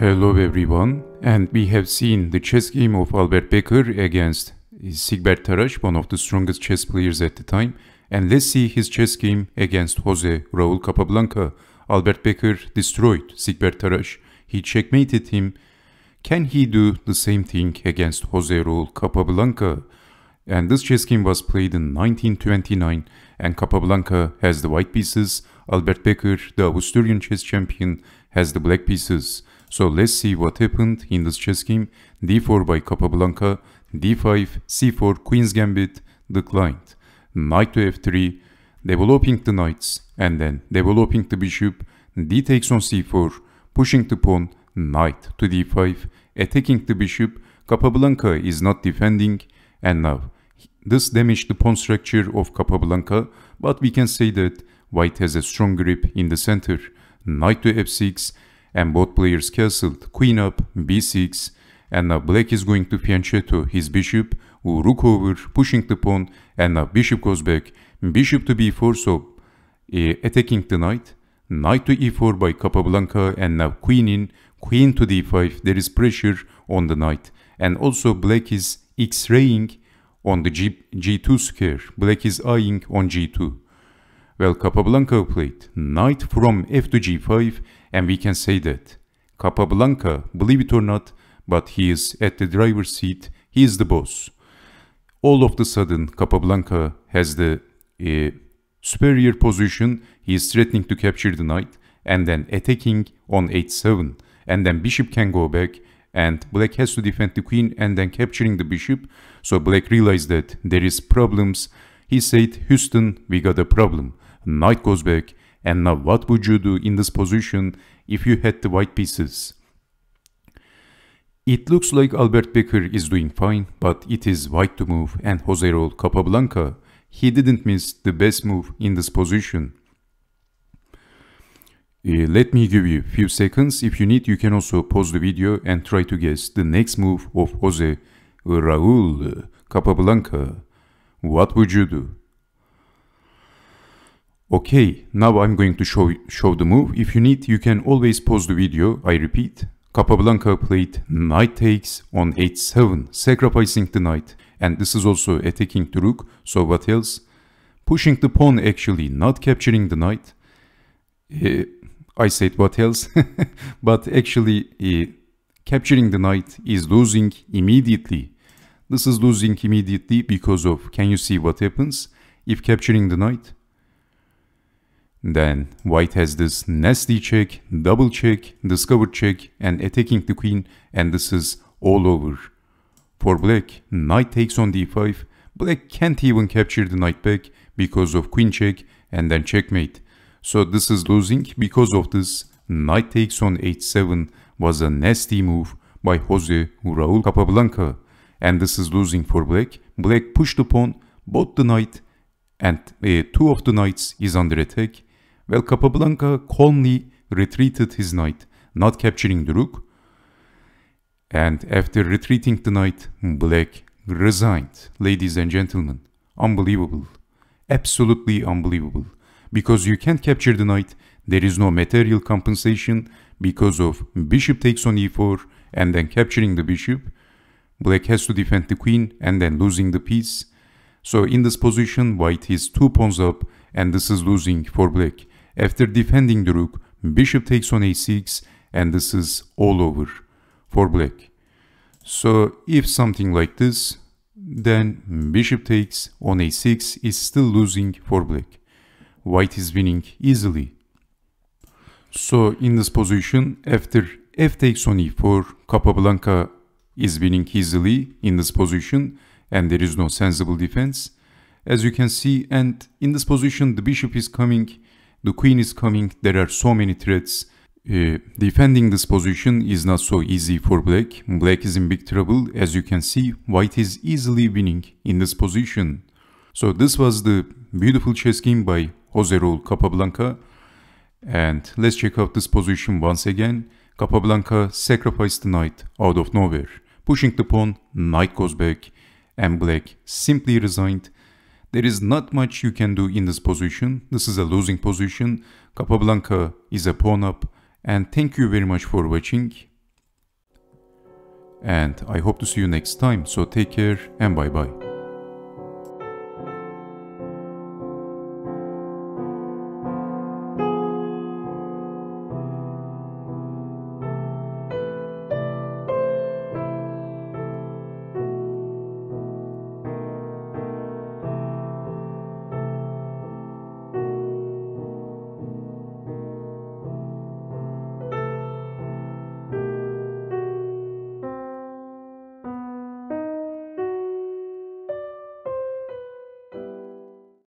Hello everyone, and we have seen the chess game of Albert Becker against Sigbert Tarrasch, one of the strongest chess players at the time. And let's see his chess game against Jose Raul Capablanca. Albert Becker destroyed Sigbert Tarrasch. He checkmated him. Can he do the same thing against Jose Raul Capablanca? And this chess game was played in 1929 and Capablanca has the white pieces, Albert Becker, the Austrian chess champion, has the black pieces. So let's see what happened in this chess game. d4 by Capablanca, d5, c4, queen's gambit, declined. Knight to f3, developing the knights, and then developing the bishop, d takes on c4, pushing the pawn, knight to d5, attacking the bishop, Capablanca is not defending, and now this damaged the pawn structure of Capablanca, but we can say that white has a strong grip in the center. Knight to f6, and both players castled queen up, b6, and now black is going to fianchetto his bishop, who rook over, pushing the pawn, and now bishop goes back, bishop to b4, so uh, attacking the knight, knight to e4 by Capablanca, and now queen in, queen to d5, there is pressure on the knight, and also black is x-raying on the G, g2 square, black is eyeing on g2. Well, Capablanca played knight from f to g5 and we can say that Capablanca, believe it or not, but he is at the driver's seat, he is the boss. All of the sudden, Capablanca has the uh, superior position, he is threatening to capture the knight, and then attacking on h7, and then bishop can go back, and black has to defend the queen and then capturing the bishop, so black realized that there is problems. He said, Houston, we got a problem. Knight goes back, and now what would you do in this position if you had the white pieces? It looks like Albert Becker is doing fine, but it is white to move and Jose Raul Capablanca, he didn't miss the best move in this position. Uh, let me give you a few seconds. If you need, you can also pause the video and try to guess the next move of Jose Raul Capablanca. What would you do? Okay, now I'm going to show, show the move. If you need, you can always pause the video. I repeat, Capablanca played knight takes on h7, sacrificing the knight. And this is also attacking the rook, so what else? Pushing the pawn actually, not capturing the knight. Uh, I said what else? but actually, uh, capturing the knight is losing immediately. This is losing immediately because of, can you see what happens? If capturing the knight, then white has this nasty check, double check, discovered check and attacking the queen and this is all over. For black, knight takes on d5, black can't even capture the knight back because of queen check and then checkmate. So this is losing because of this knight takes on h7 was a nasty move by Jose Raul Capablanca and this is losing for black. Black pushed the pawn, both the knight and uh, two of the knights is under attack while Capablanca calmly retreated his knight, not capturing the rook. And after retreating the knight, Black resigned. Ladies and gentlemen, unbelievable. Absolutely unbelievable. Because you can't capture the knight, there is no material compensation because of bishop takes on e4 and then capturing the bishop. Black has to defend the queen and then losing the piece. So in this position, white is two pawns up and this is losing for black. After defending the rook, bishop takes on a6 and this is all over for black. So if something like this, then bishop takes on a6 is still losing for black. White is winning easily. So in this position, after f takes on e4, Capablanca is winning easily in this position and there is no sensible defense. As you can see, and in this position, the bishop is coming the queen is coming, there are so many threats. Uh, defending this position is not so easy for black. Black is in big trouble. As you can see, white is easily winning in this position. So this was the beautiful chess game by Jose Raul Capablanca. And let's check out this position once again. Capablanca sacrificed the knight out of nowhere. Pushing the pawn, knight goes back, and black simply resigned there is not much you can do in this position. This is a losing position. Capablanca is a pawn up. And thank you very much for watching. And I hope to see you next time. So take care and bye bye.